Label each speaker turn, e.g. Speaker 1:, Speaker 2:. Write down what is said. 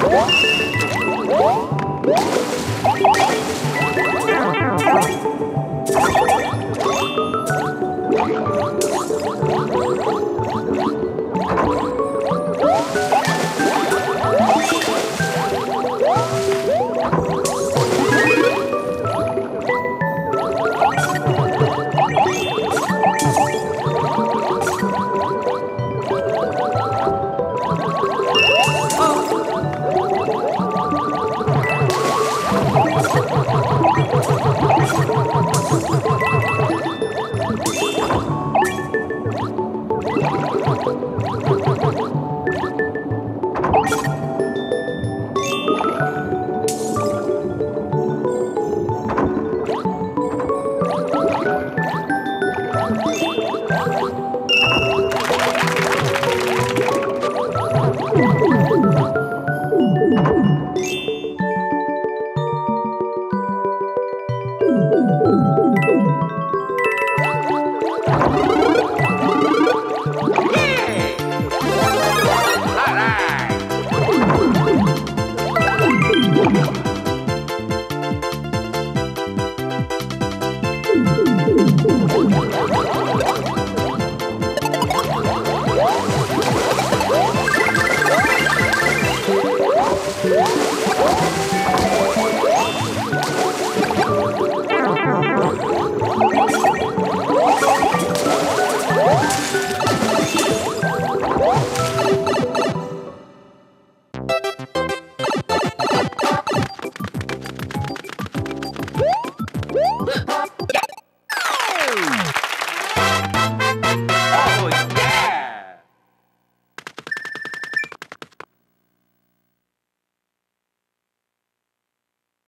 Speaker 1: What?